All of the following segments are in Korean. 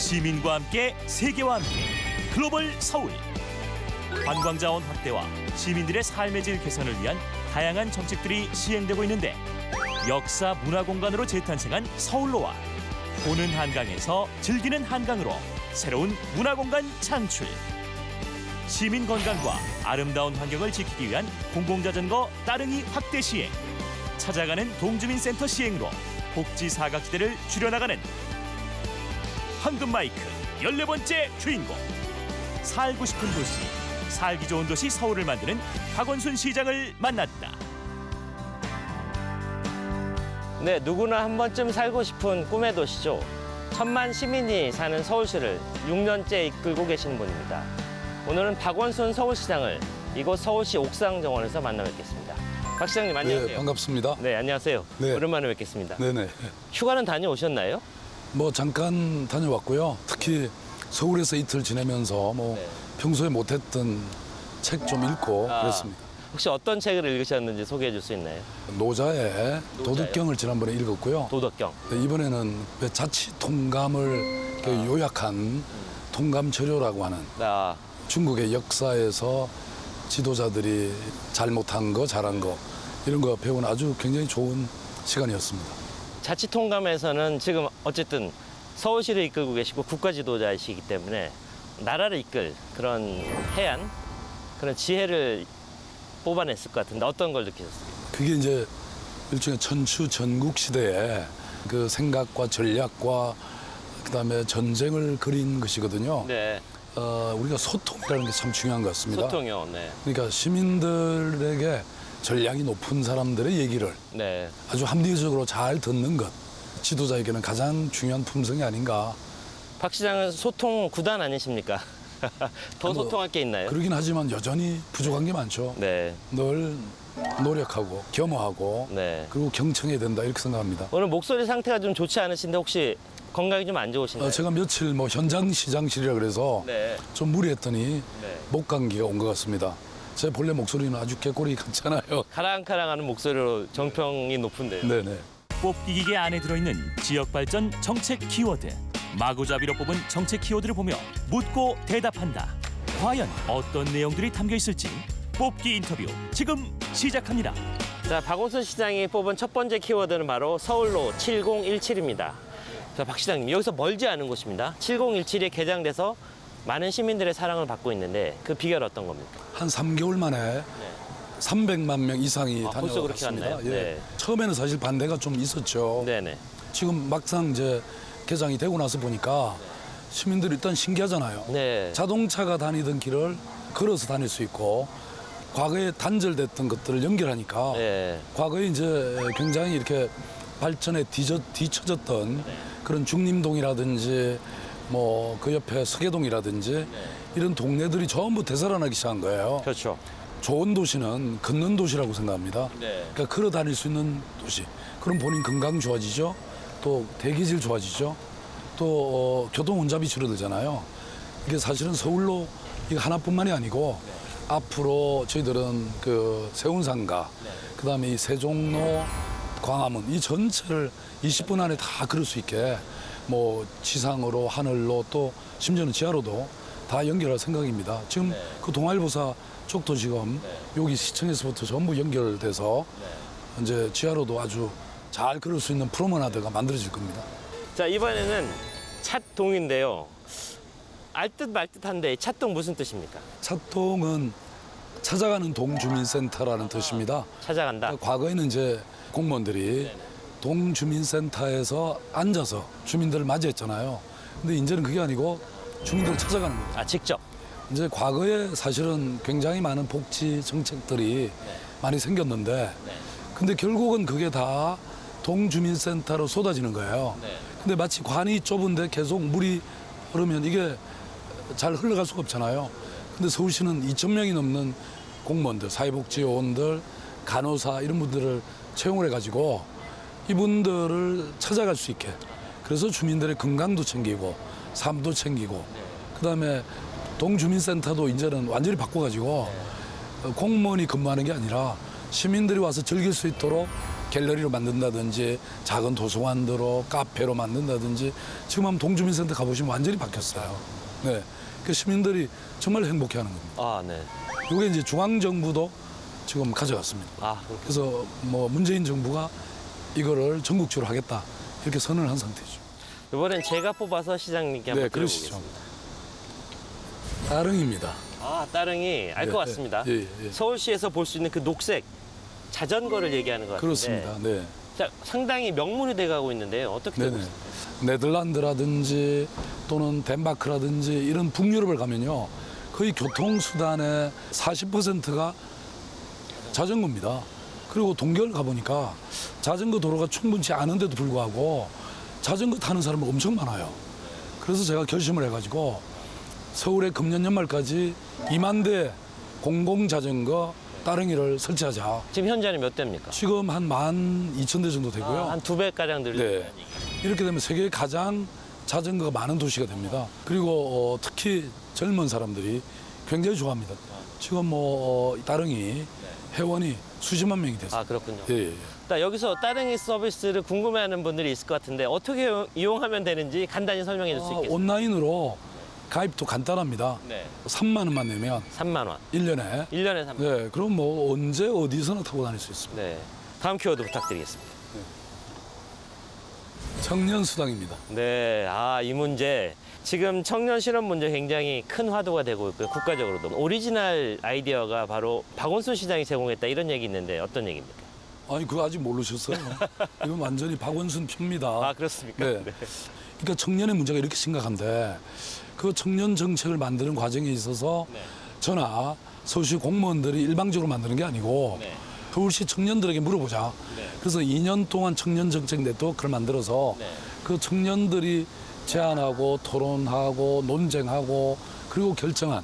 시민과 함께 세계와 함께. 글로벌 서울. 관광자원 확대와 시민들의 삶의 질 개선을 위한 다양한 정책들이 시행되고 있는데 역사 문화 공간으로 재탄생한 서울로와 보는 한강에서 즐기는 한강으로 새로운 문화 공간 창출. 시민 건강과 아름다운 환경을 지키기 위한 공공자전거 따릉이 확대 시행. 찾아가는 동주민센터 시행으로 복지 사각지대를 줄여나가는 황금 마이크 14번째 주인공 살고 싶은 도시 살기 좋은 도시 서울을 만드는 박원순 시장을 만났다. 네, 누구나 한 번쯤 살고 싶은 꿈의 도시죠. 천만 시민이 사는 서울시를 6년째 이끌고 계신 분입니다. 오늘은 박원순 서울시장을 이곳 서울시 옥상정원에서 만나 뵙겠습니다. 박 시장님 안녕하세요. 네, 반갑습니다. 네, 안녕하세요. 네. 오랜만에 뵙겠습니다. 네네. 휴가는 다녀오셨나요? 뭐 잠깐 다녀왔고요. 특히 서울에서 이틀 지내면서 뭐 네. 평소에 못했던 책 좀 읽고 아. 그랬습니다. 혹시 어떤 책을 읽으셨는지 소개해 줄 수 있나요? 노자의 도덕경을 지난번에 읽었고요. 도덕경. 네, 이번에는 왜 자치 통감을 이렇게 요약한 통감 저료라고 하는 아, 중국의 역사에서 지도자들이 잘못한 거, 잘한 거 이런 거 배운 아주 굉장히 좋은 시간이었습니다. 자치통감에서는 지금 어쨌든 서울시를 이끌고 계시고 국가 지도자이시기 때문에 나라를 이끌 그런 해안 그런 지혜를 뽑아냈을 것 같은데 어떤 걸 느끼셨어요? 그게 이제 일종의 천추 전국 시대에 그 생각과 전략과 그다음에 전쟁을 그린 것이거든요. 네, 어, 우리가 소통이라는 게 참 중요한 것 같습니다. 소통이요. 네, 그러니까 시민들에게 전략이 높은 사람들의 얘기를 네. 아주 합리적으로 잘 듣는 것 지도자에게는 가장 중요한 품성이 아닌가. 박 시장은 소통 구단 아니십니까? 더 뭐, 소통할 게 있나요? 그러긴 하지만 여전히 부족한 게 많죠. 네, 늘 노력하고 겸허하고 네. 그리고 경청해야 된다 이렇게 생각합니다. 오늘 목소리 상태가 좀 좋지 않으신데 혹시 건강이 좀 안 좋으신가요? 어, 제가 며칠 뭐 현장 시장실이라 그래서 네, 좀 무리했더니 네. 목 감기가 온 것 같습니다. 제 본래 목소리는 아주 개꼬리 같잖아요. 카랑카랑하는 목소리로 정평이 높은데요. 네네. 뽑기 기계 안에 들어있는 지역 발전 정책 키워드 마구잡이로 뽑은 정책 키워드를 보며 묻고 대답한다. 과연 어떤 내용들이 담겨 있을지 뽑기 인터뷰 지금 시작합니다. 자, 박원순 시장이 뽑은 첫 번째 키워드는 바로 서울로 7017입니다. 자, 박 시장님, 여기서 멀지 않은 곳입니다. 7017에 개장돼서 많은 시민들의 사랑을 받고 있는데 그 비결 어떤 겁니까? 한 3개월 만에 300만 명 이상이 아, 벌써 그렇게 다녀왔습니다. 예. 네. 처음에는 사실 반대가 좀 있었죠. 네네. 지금 막상 이제 개장이 되고 나서 보니까 시민들이 일단 신기하잖아요. 네. 자동차가 다니던 길을 걸어서 다닐 수 있고 과거에 단절됐던 것들을 연결하니까 네. 과거에 이제 굉장히 이렇게 발전에 뒤져, 뒤처졌던 그런 중림동이라든지 뭐 그 옆에 서계동이라든지 이런 동네들이 전부 되살아나기 시작한 거예요. 그렇죠. 좋은 도시는 걷는 도시라고 생각합니다. 네. 그러니까 걸어 다닐 수 있는 도시. 그럼 본인 건강 좋아지죠. 또 대기질 좋아지죠. 또 어, 교통 혼잡이 줄어들잖아요. 이게 사실은 서울로 이거 하나뿐만이 아니고 앞으로 저희들은 그 세운상가, 그다음에 이 세종로, 광화문 이 전체를 20분 안에 다 걸을 수 있게 뭐 지상으로 하늘로 또 심지어는 지하로도 다 연결할 생각입니다. 지금 그 동아일보사 쪽도 지금 여기 시청에서부터 전부 연결돼서 이제 지하로도 아주 잘 걸을 수 있는 프로men아드가 만들어질 겁니다. 자, 이번에는 찻동인데요. 알듯 말듯한데 찻동 무슨 뜻입니까? 찻동은 찾아가는 동주민센터라는 뜻입니다. 찾아간다. 그러니까 과거에는 이제 공무원들이 동주민센터에서 앉아서 주민들을 맞이했잖아요. 근데 이제는 그게 아니고 주민들을 찾아가는 거죠. 아, 직접. 이제 과거에 사실은 굉장히 많은 복지 정책들이 많이 생겼는데 근데 결국은 그게 다 동주민센터로 쏟아지는 거예요. 근데 마치 관이 좁은데 계속 물이 흐르면 이게 잘 흘러갈 수가 없잖아요. 근데 서울시는 2천 명이 넘는 공무원들, 사회복지요원들, 간호사 이런 분들을 채용을 해가지고 이분들을 찾아갈 수 있게 그래서 주민들의 건강도 챙기고 삶도 챙기고 그다음에 동주민센터도 이제는 완전히 바꿔가지고 어, 공무원이 근무하는 게 아니라 시민들이 와서 즐길 수 있도록 갤러리로 만든다든지 작은 도서관으로 카페로 만든다든지 지금 한번 동주민센터 가보시면 완전히 바뀌었어요. 네. 그 시민들이 정말 행복해하는 겁니다. 아, 네. 이게 이제 중앙 정부도 지금 가져갔습니다. 아, 그렇군요. 그래서 뭐 문재인 정부가 이거를 전국적으로 하겠다 이렇게 선언을 한 상태죠. 이번엔 제가 뽑아서 시장님께 한번 네, 그러시죠. 따릉입니다. 아, 따릉이 알 네, 것 같습니다. 예, 예, 예. 서울시에서 볼 수 있는 그 녹색 자전거를 얘기하는 것 같은데 그렇습니다. 네. 자, 상당히 명물이 돼가고 있는데요. 어떻게 되고. 있습니까? 네덜란드라든지 또는 덴마크라든지 이런 북유럽을 가면요. 거의 교통수단의 40%가 자전거입니다. 그리고 동계를 가보니까 자전거 도로가 충분치 않은데도 불구하고 자전거 타는 사람이 엄청 많아요. 그래서 제가 결심을 해가지고 서울에 금년 연말까지 2만 대 공공 자전거 따릉이를 설치하자. 지금 현재는 몇 대입니까? 지금 한만 2천 대 정도 되고요. 아, 한두 배가량 늘린 네. 이렇게 되면 세계 가장 자전거가 많은 도시가 됩니다. 그리고 어, 특히 젊은 사람들이 굉장히 좋아합니다. 지금 뭐 어, 따릉이 회원이 수십만 명이 됐어요. 아, 그렇군요. 예, 예. 자, 여기서 따릉이 서비스를 궁금해하는 분들이 있을 것 같은데 어떻게 이용- 이용하면 되는지 간단히 설명해 줄 수 아, 있겠습니까? 온라인으로 가입도 간단합니다. 네. 3만 원만 내면 3만 원. 1년에 1년에 3만 원. 네, 그럼 뭐 언제 어디서나 타고 다닐 수 있습니다. 네. 다음 키워드 부탁드리겠습니다. 청년 수당입니다. 네, 아, 이 문제. 지금 청년 실업 문제 굉장히 큰 화두가 되고 있고요. 국가적으로도. 오리지널 아이디어가 바로 박원순 시장이 제공했다 이런 얘기 있는데 어떤 얘기입니까? 아니 그거 아직 모르셨어요? 이건 완전히 박원순 표입니다. 아, 그렇습니까? 네. 그러니까 청년의 문제가 이렇게 심각한데 그 청년 정책을 만드는 과정에 있어서 네. 저나 서울시 공무원들이 일방적으로 만드는 게 아니고 네. 서울시 청년들에게 물어보자. 네. 그래서 2년 동안 청년 정책 네트워크를 만들어서 네. 그 청년들이 제안하고 토론하고 논쟁하고 그리고 결정한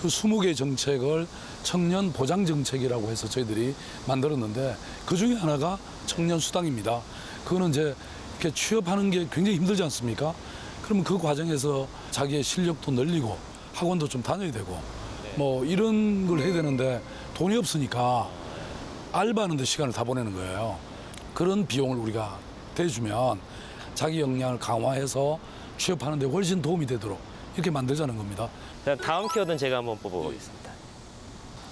그 20개의 정책을 청년 보장 정책이라고 해서 저희들이 만들었는데 그 중에 하나가 청년 수당입니다. 그거는 이제 이렇게 취업하는 게 굉장히 힘들지 않습니까? 그러면 그 과정에서 자기의 실력도 늘리고 학원도 좀 다녀야 되고 뭐 이런 걸 해야 되는데 돈이 없으니까 알바하는 데 시간을 다 보내는 거예요. 그런 비용을 우리가 대주면 자기 역량을 강화해서 취업하는 데 훨씬 도움이 되도록 이렇게 만들자는 겁니다. 자, 다음 키워드는 제가 한번 뽑아보겠습니다.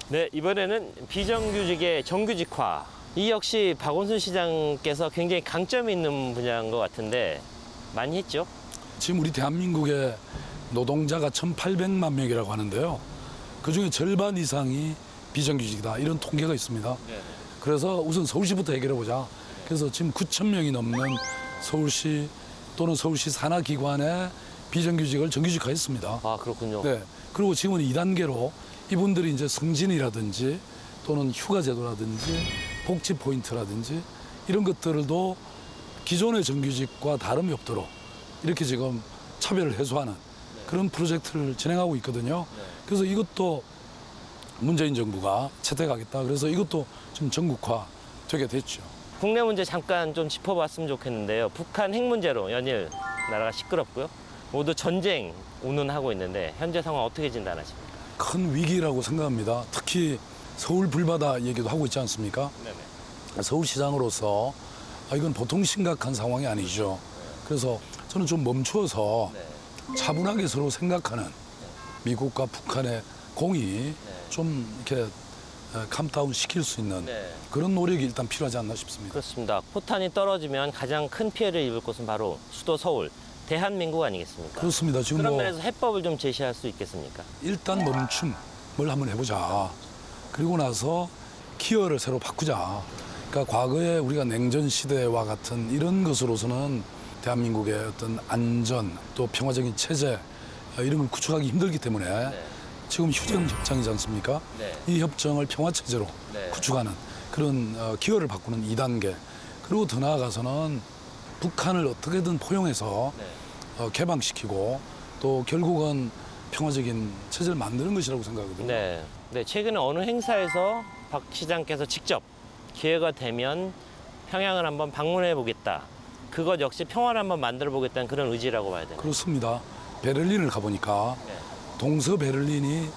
네, 이번에는 비정규직의 정규직화. 이 역시 박원순 시장께서 굉장히 강점이 있는 분야인 것 같은데 많이 했죠? 지금 우리 대한민국의 노동자가 1,800만 명이라고 하는데요. 그 중에 절반 이상이 비정규직이다. 이런 통계가 있습니다. 그래서 우선 서울시부터 해결해 보자. 그래서 지금 9천 명이 넘는 서울시 또는 서울시 산하 기관의 비정규직을 정규직화했습니다. 아, 그렇군요. 네. 그리고 지금은 2단계로 이분들이 이제 승진이라든지 또는 휴가 제도라든지 복지 포인트라든지 이런 것들도 기존의 정규직과 다름이 없도록 이렇게 지금 차별을 해소하는 그런 프로젝트를 진행하고 있거든요. 그래서 이것도 문재인 정부가 채택하겠다. 그래서 이것도 지금 전국화 되게 됐죠. 국내 문제 잠깐 좀 짚어봤으면 좋겠는데요. 북한 핵 문제로 연일 나라가 시끄럽고요. 모두 전쟁 운운 하고 있는데 현재 상황 어떻게 진단하십니까? 큰 위기라고 생각합니다. 특히 서울 불바다 얘기도 하고 있지 않습니까? 서울시장으로서 아, 이건 보통 심각한 상황이 아니죠. 그래서 저는 좀 멈추어서 차분하게 서로 생각하는 미국과 북한의 공이 좀 이렇게 어, 캄다운 시킬 수 있는 네. 그런 노력이 일단 필요하지 않나 싶습니다. 그렇습니다. 포탄이 떨어지면 가장 큰 피해를 입을 곳은 바로 수도 서울, 대한민국 아니겠습니까? 그렇습니다. 지금 그런 뭐 면에서 해법을 좀 제시할 수 있겠습니까? 일단 멈춤을 한번 해보자. 그리고 나서 기어를 새로 바꾸자. 그러니까 과거에 우리가 냉전 시대와 같은 이런 것으로서는 대한민국의 어떤 안전 또 평화적인 체제 어, 이런 걸 구축하기 힘들기 때문에 지금 휴전 협정이지 않습니까? 네. 이 협정을 평화 체제로 네. 구축하는 그런 어, 기여를 바꾸는 2단계. 그리고 더 나아가서는 북한을 어떻게든 포용해서 네. 어, 개방시키고 또 결국은 평화적인 체제를 만드는 것이라고 생각하거든요. 네. 네, 최근에 어느 행사에서 박 시장께서 직접 기회가 되면 평양을 한번 방문해 보겠다. 그것 역시 평화를 한번 만들어 보겠다는 그런 의지라고 봐야 되나요? 그렇습니다. 베를린을 가보니까 네. 동서 베를린이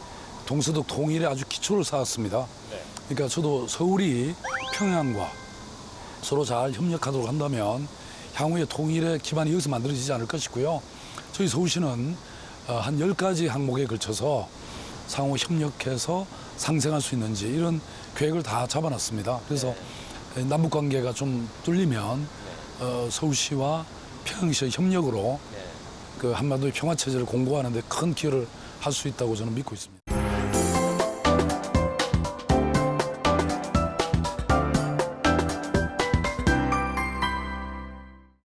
동서독 통일에 아주 기초를 쌓았습니다. 네. 그러니까 저도 서울이 평양과 서로 잘 협력하도록 한다면 향후에 통일의 기반이 여기서 만들어지지 않을 것이고요. 저희 서울시는 어, 한 10가지 항목에 걸쳐서 상호 협력해서 상생할 수 있는지 이런 계획을 다 잡아놨습니다. 그래서 남북 관계가 좀 뚫리면 어, 서울시와 평양시의 협력으로 그 한반도의 평화 체제를 공고하는 데 큰 기여를 할 수 있다고 저는 믿고 있습니다.